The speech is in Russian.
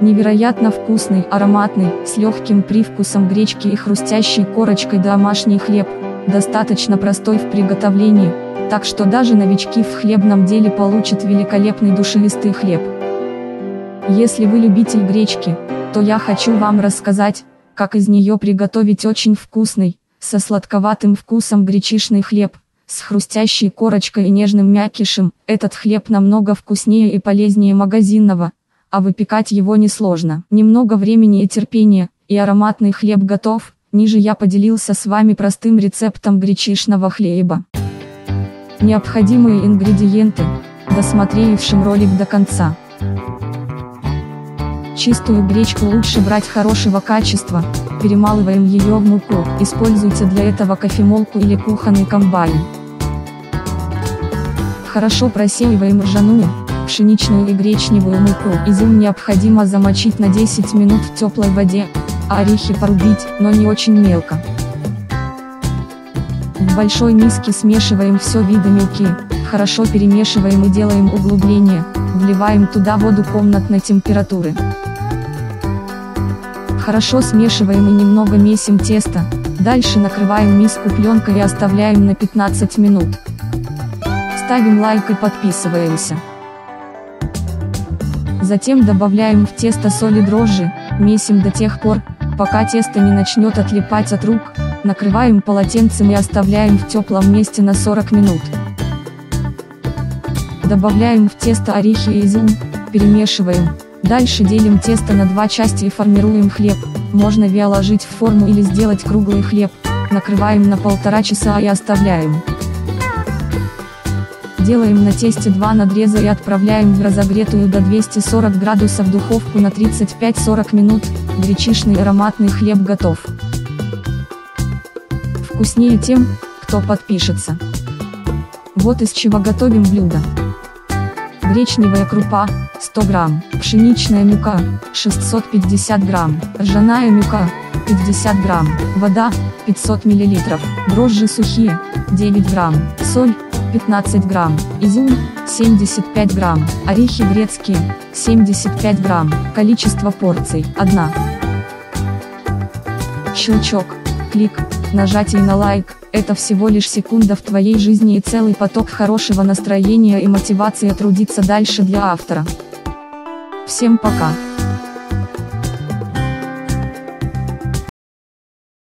Невероятно вкусный, ароматный, с легким привкусом гречки и хрустящей корочкой домашний хлеб, достаточно простой в приготовлении, так что даже новички в хлебном деле получат великолепный душевистый хлеб. Если вы любитель гречки, то я хочу вам рассказать, как из нее приготовить очень вкусный, со сладковатым вкусом гречишный хлеб, с хрустящей корочкой и нежным мякишем, этот хлеб намного вкуснее и полезнее магазинного, а выпекать его несложно. Немного времени и терпения, и ароматный хлеб готов, ниже я поделился с вами простым рецептом гречишного хлеба. Необходимые ингредиенты, досмотревшим ролик до конца. Чистую гречку лучше брать хорошего качества, перемалываем ее в муку, используйте для этого кофемолку или кухонный комбайн. Хорошо просеиваем ржаную, пшеничную и гречневую муку. Изюм необходимо замочить на 10 минут в теплой воде, а орехи порубить, но не очень мелко. В большой миске смешиваем все виды мелки, хорошо перемешиваем и делаем углубление, вливаем туда воду комнатной температуры. Хорошо смешиваем и немного месим тесто, дальше накрываем миску пленкой и оставляем на 15 минут. Ставим лайк и подписываемся. Затем добавляем в тесто соль и дрожжи, месим до тех пор, пока тесто не начнет отлипать от рук, накрываем полотенцем и оставляем в теплом месте на 40 минут. Добавляем в тесто орехи и изюм, перемешиваем, Дальше делим тесто на два части и формируем хлеб, можно виоложить в форму или сделать круглый хлеб, накрываем на полтора часа и оставляем. Делаем на тесте два надреза и отправляем в разогретую до 240 градусов духовку на 35-40 минут, гречишный ароматный хлеб готов. Вкуснее тем, кто подпишется. Вот из чего готовим блюдо. Гречневая крупа, 100 грамм, пшеничная мука, 650 грамм, ржаная мука, 50 грамм, вода, 500 миллилитров, дрожжи сухие, 9 грамм, соль, 15 грамм, изюм, 75 грамм, орехи грецкие, 75 грамм, количество порций, 1. Щелчок, клик, нажатие на лайк, это всего лишь секунда в твоей жизни и целый поток хорошего настроения и мотивации трудиться дальше для автора. Всем пока!